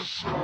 Yes.